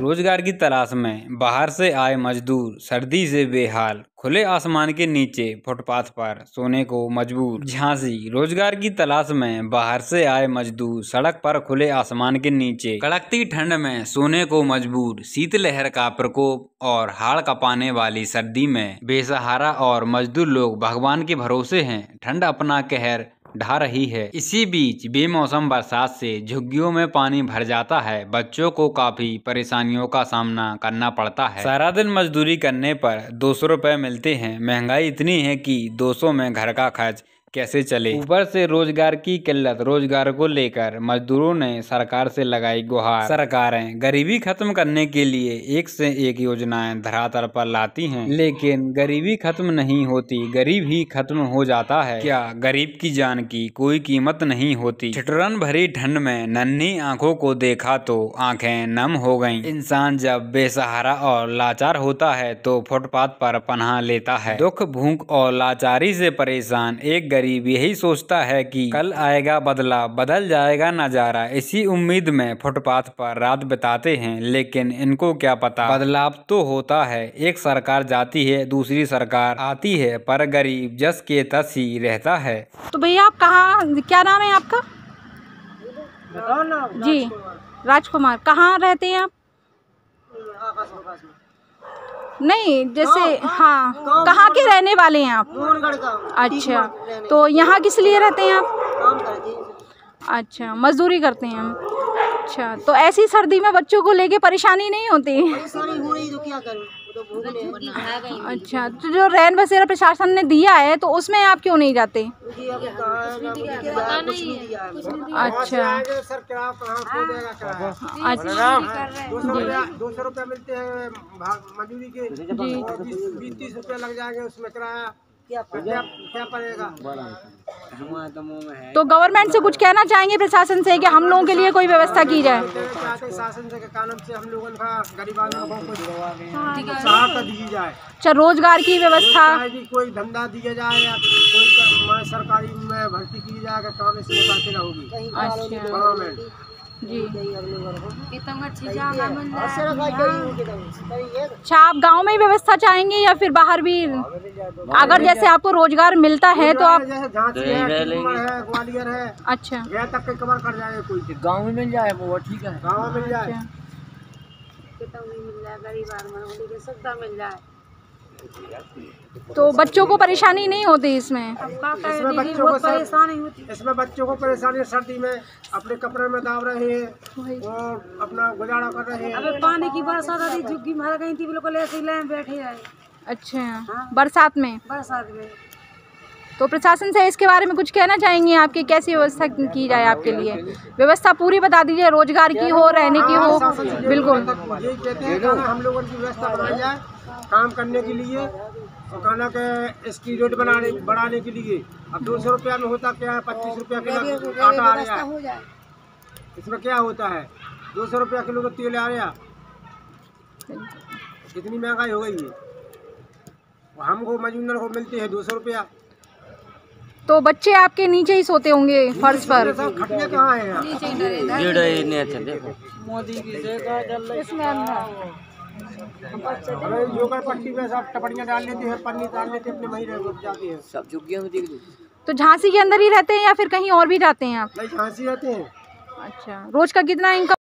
रोज़गार की तलाश में बाहर से आए मजदूर, सर्दी से बेहाल, खुले आसमान के नीचे फुटपाथ पर सोने को मजबूर, झांसी। रोज़गार की तलाश में बाहर से आए मजदूर, सड़क पर खुले आसमान के नीचे। कड़कती ठंड में सोने को मजबूर, शीतलहर का प्रकोप और हाड़ कपाने वाली सर्दी में बेसहारा और मजदूर लोग भगवान के भरोसे हैं। ठंड अपना कहर ढा रही है। इसी बीच बेमौसम बरसात से झुग्गियों में पानी भर जाता है। बच्चों को काफ़ी परेशानियों का सामना करना पड़ता है। सारा दिन मजदूरी करने पर दो सौ रुपए मिलते हैं। महँगाई इतनी है कि 200 में घर का खर्च कैसे चले? ऊपर से रोज़गार की किल्लत रोज़गार को लेकर मजदूरों ने सरकार से लगाई गुहार। सरकारें गरीबी खत्म करने के लिए एक से एक योजनाएँ धरातल पर लाती हैं। लेकिन गरीबी खत्म नहीं होती गरीब ही खत्म हो जाता है। क्या गरीब की जान की कोई कीमत नहीं होती? ठिठुरन भरी ठंड में नन्ही आँखों को देखा तो आँखें नम हो गईं। इंसान जब बेसहारा और लाचार होता है तो फुटपाथ पर पनाह लेता है। दुख भूख और लाचारी से परेशान एक गरीब यही सोचता है कि कल आएगा बदला बदल जाएगा नज़ारा। इसी उम्मीद में फुटपाथ पर रात बिताते हैं लेकिन इनको क्या पता? बदलाव तो होता है। एक सरकार जाती है दूसरी सरकार आती है पर गरीब जस के तस ही रहता है। तो भैया आप कहाँ क्या नाम है आपका? जी राजकुमार। कहाँ रहते हैं आप? नहीं जैसे हाँ कहाँ के रहने वाले हैं आप? अच्छा तो यहाँ किस लिए रहते हैं आप? अच्छा मजदूरी करते हैं अच्छा तो ऐसी सर्दी में बच्चों को लेके परेशानी नहीं होती? परेशानी हो रही तो क्या करूँ? अच्छा तो जो रैन बसेरा प्रशासन ने दिया है तो उसमें आप क्यों नहीं जाते है है, है अच्छा अच्छा दो सौ रुपया मिलते हैं मजदूरी के बीस तीस रुपया लग जाएँगे उसमें किराया तो गवर्नमेंट से कुछ कहना चाहेंगे प्रशासन से कि हम लोगों के लिए कोई व्यवस्था की जाए? चाहते से से हम लोगों का गरीब आदमी को दी जाए अच्छा रोज़गार की व्यवस्था। कोई धंधा दिया जाए या कोई सरकारी में भर्ती की जाए अगर काम इसमें अच्छा हो अच्छा आप गाँव में ही व्यवस्था चाहेंगे या फिर बाहर भी? अगर जैसे आपको रोज़गार मिलता है तो आप ग्वालियर है अच्छा। तक के कवर कर जाएगा कोई गाँव में मिल जाए वो ठीक है। गाँव में मिल जाए। अच्छा। गरीब आदमी मिल जाए। तो बच्चों को परेशानी नहीं होती इसमें? इसमें बच्चों को परेशानी होती इसमें बच्चों को परेशानी है सर्दी में अपने कपड़े में दाब रहे हैं और अपना गुजारा कर रहे हैं। अबे पानी की बरसात आती झुग्गी मार गई थी बिल्कुल ऐसे ही लाइन बैठे आए अच्छा। बरसात में? बरसात में। तो प्रशासन से इसके बारे में कुछ कहना चाहेंगे आपकी? कैसी व्यवस्था की जाए आपके लिए? व्यवस्था पूरी बता दीजिए रोज़गार की हो रहने की हो। बिल्कुल। कहते हैं हम लोगों की व्यवस्था बनाई जाए काम करने के लिए और खाना के इसकी रेट बनाने बढ़ाने के लिए। अब दो सौ रुपया में होता क्या है? पच्चीस रुपया किलो आटा आ रहा है। इसमें क्या होता है? दो सौ रुपया किलो का तेल आ रहा। कितनी महँगाई हो गई है? हमको मजदूर को मिलती है दो सौ रुपया। तो बच्चे आपके नीचे ही सोते होंगे फर्श पर। सब खटिया कहाँ है यहाँ अरे योगा पट्टी में सब टपड़ियाँ डाल लेते हैं पन्नी डाल लेते हैं अपने वहीं रह जाती है। सब झुग्गियों में देख लो तो झांसी के अंदर ही रहते हैं या फिर कहीं और भी जाते हैं आप? झांसी रहते हैं। अच्छा रोज का कितना इनकम